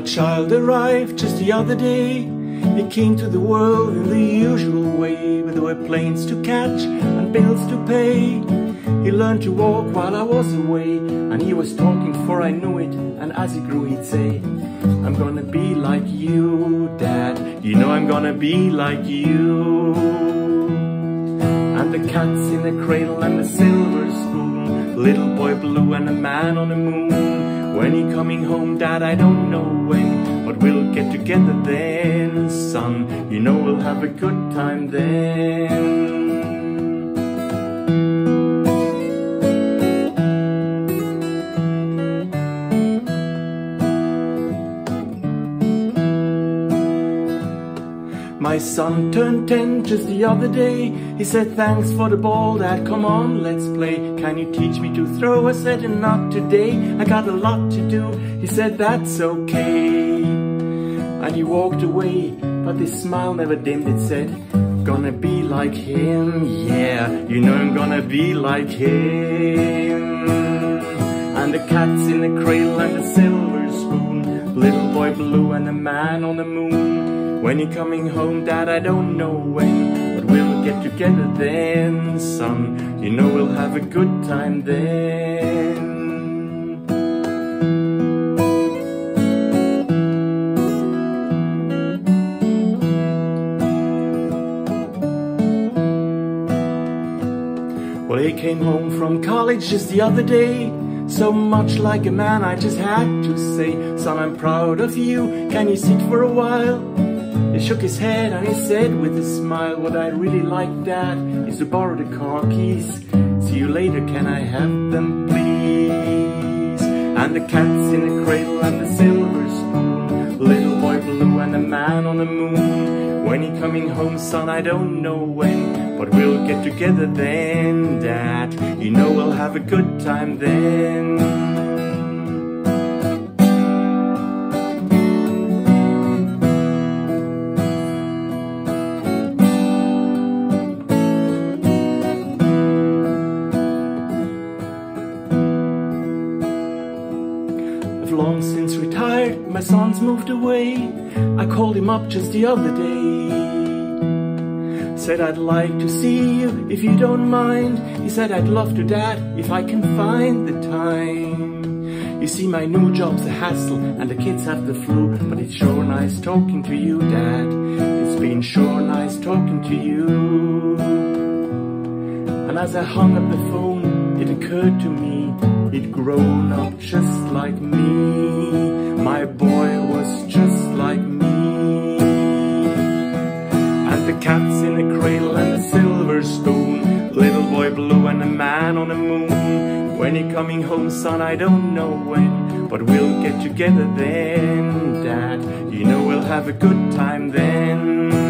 child arrived just the other day. He came to the world in the usual way, but there were planes to catch and bills to pay. He learned to walk while I was away, and he was talking before I knew it. And as he grew, he'd say, I'm gonna be like you, Dad. You know I'm gonna be like you. And the cat's in the cradle and the silver spoon, little boy blue and a man on the moon. When he coming home, Dad, I don't know when, but we'll get together then, son. You know we'll have a good time then. My son turned ten just the other day. He said, thanks for the ball, Dad, come on, let's play. Can you teach me to throw? I said, not today, I got a lot to do. He said, that's okay. And he walked away, but his smile never dimmed. It said, gonna be like him, yeah, you know I'm gonna be like him. And the cat's in the cradle and the silver spoon, little boy blue and the man on the moon. When you're coming home, Dad, I don't know when, but we'll get together then, son. You know we'll have a good time then. Well, he came home from college just the other day. So much like a man, I just had to say, Son, I'm proud of you. Can you sit for a while? He shook his head and he said with a smile, What I really like, Dad, is to borrow the car keys. See you later, can I have them, please? And the cat's in the cradle and the silver spoon, little boy blue and the man on the moon. When he coming home, son, I don't know when, but we'll get together then, Dad. You know we'll have a good time then. Long since retired, my son's moved away. I called him up just the other day. Said I'd like to see you if you don't mind. He said I'd love to, Dad, if I can find the time. You see, my new job's a hassle and the kids have the flu, but it's sure nice talking to you, Dad. It's been sure nice talking to you. And as I hung up the phone, it occurred to me He'd grown up just like me. My boy was just like me. And the cat's in the cradle and the silver spoon. Little boy blue and the man on the moon. When you coming home, son, I don't know when. But we'll get together then, Dad. You know we'll have a good time then.